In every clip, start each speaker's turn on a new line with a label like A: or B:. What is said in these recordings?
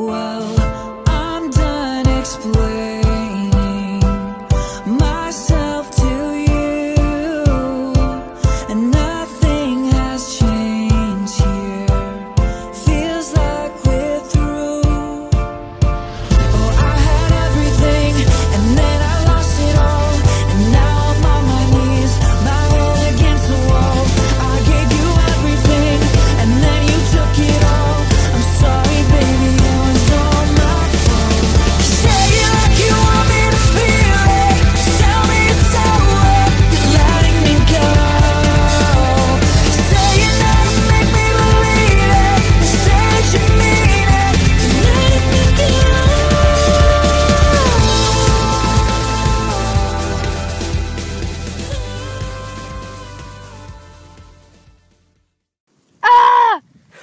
A: Well,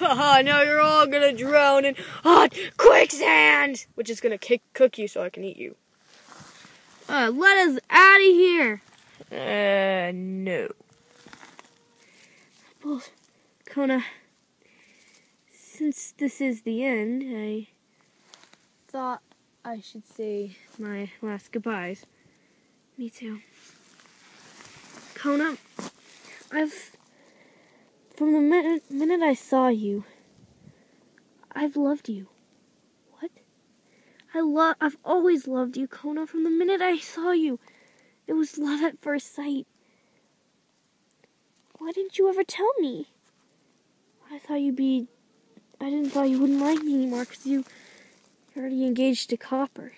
B: Haha, now you're all gonna drown in hot quicksand! Which is gonna kick, cook you so I can eat you.
C: Uh, let us out of here.
B: Uh, no.
C: Well, Kona, since this is the end, I thought I should say my last goodbyes. Me too. Kona, I've. From the minute, minute I saw you, I've loved you. What? I love. I've always loved you, Kona. From the minute I saw you, it was love at first sight. Why didn't you ever tell me? I thought you'd be. I didn't thought you wouldn't like me anymore because you, you're already engaged to Copper.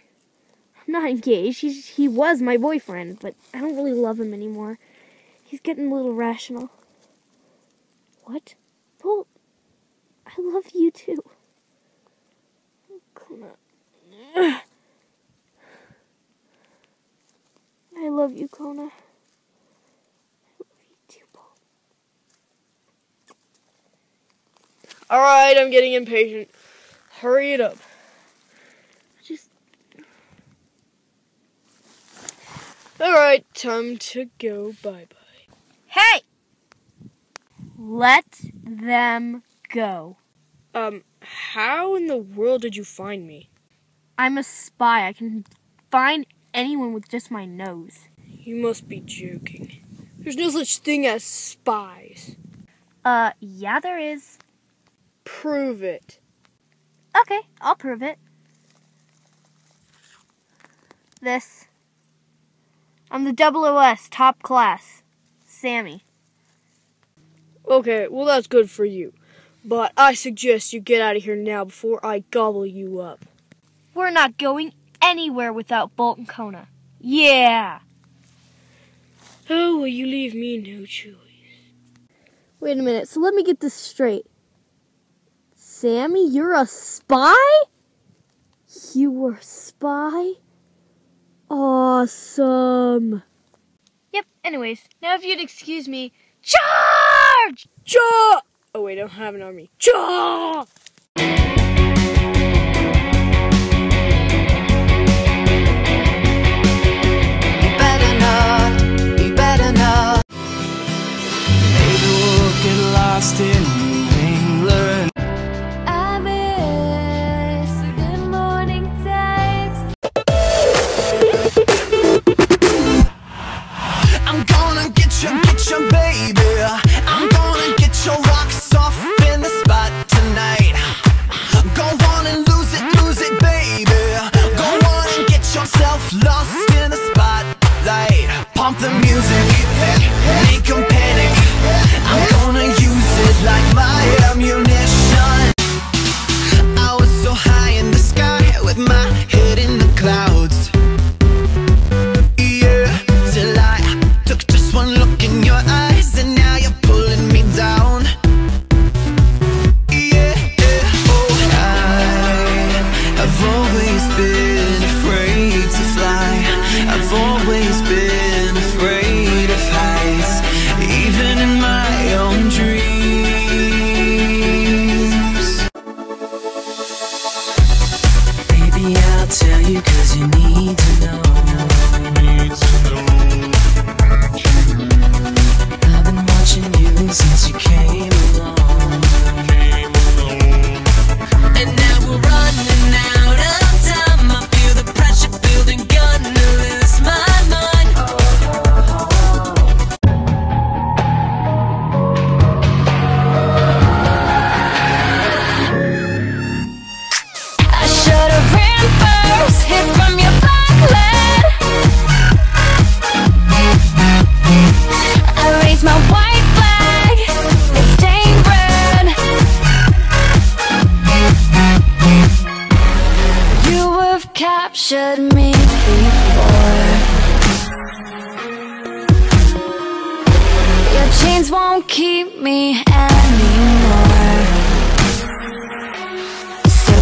C: I'm not engaged. He's he was my boyfriend, but I don't really love him anymore. He's getting a little rational. What? Well, I love you too. Oh, come on. I love you, Kona. I love you too, Paul.
B: Alright, I'm getting impatient. Hurry it up.
C: Just
B: Alright, time to go bye bye.
C: Hey! Let them go.
B: Um, how in the world did you find me?
C: I'm a spy. I can find anyone with just my nose.
B: You must be joking. There's no such thing as spies.
C: Uh, yeah, there is.
B: Prove it.
C: Okay, I'll prove it. This. I'm the double OS, top class. Sammy.
B: Okay, well, that's good for you. But I suggest you get out of here now before I gobble you up.
C: We're not going anywhere without Bolt and Kona. Yeah!
B: Oh, well, you leave me no choice.
C: Wait a minute, so let me get this straight. Sammy, you're a spy? You were a spy? Awesome. Yep, anyways, now if you'd excuse me, charge!
B: Cha! Oh, wait, I don't have an army.
A: always be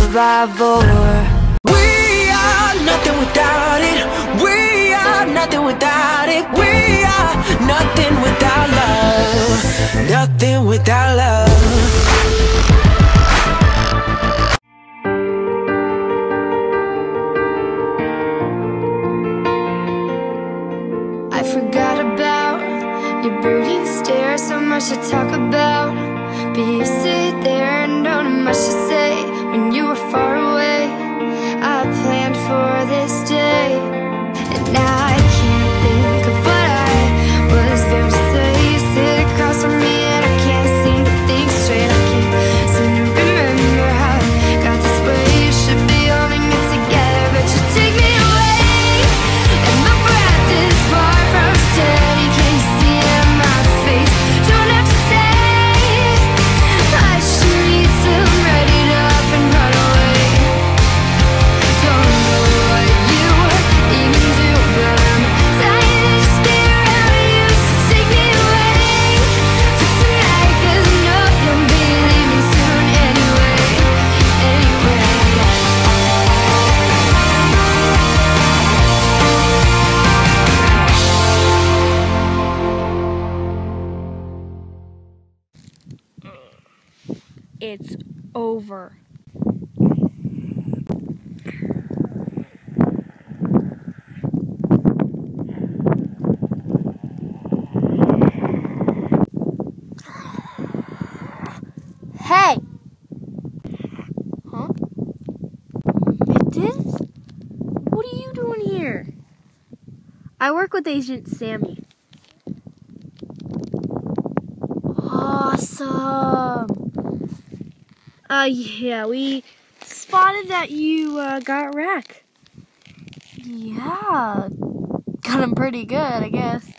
D: survival.
A: We are nothing without it. We are nothing without it. We are nothing without love. Nothing without love.
D: I forgot about your brooding stare, so much to talk about. But you sit there and don't have much to say
C: It's over. Hey! Huh? It is? What are you doing here? I work with Agent Sammy. Awesome! Uh, yeah, we spotted that you, uh, got Rack. Yeah, got him pretty good, I guess.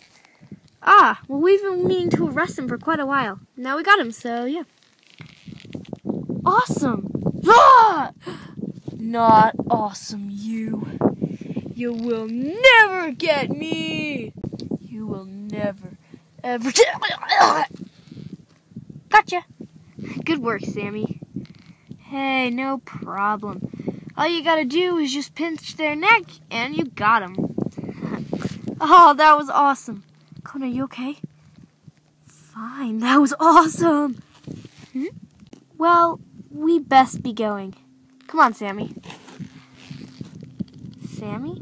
C: Ah, well, we've been meaning to arrest him for quite a while. Now we got him, so yeah. Awesome! Ah! Not awesome, you. You will never get me! You will never, ever. Get Gotcha! Good work, Sammy. Hey, no problem. All you gotta do is just pinch their neck, and you got 'em. oh, that was awesome. Kona, you okay? Fine, that was awesome. Hmm? Well, we best be going. Come on, Sammy. Sammy?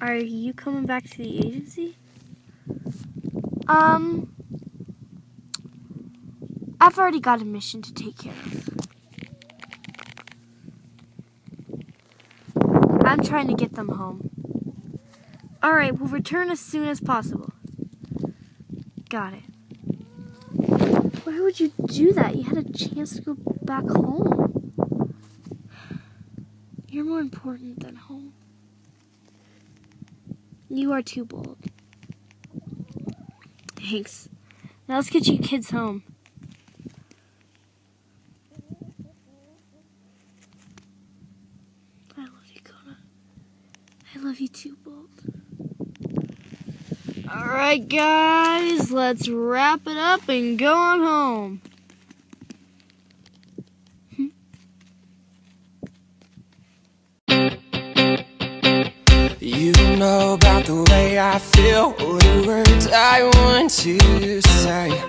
C: Are you coming back to the agency? Um, I've already got a mission to take care of. I'm trying to get them home. Alright, we'll return as soon as possible. Got it. Why would you do that? You had a chance to go back home. You're more important than home. You are too bold. Thanks. Now let's get you kids home. Alright, guys, let's wrap it up and go on home.
A: You know about the way I feel, or the words I want to say.